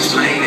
explain.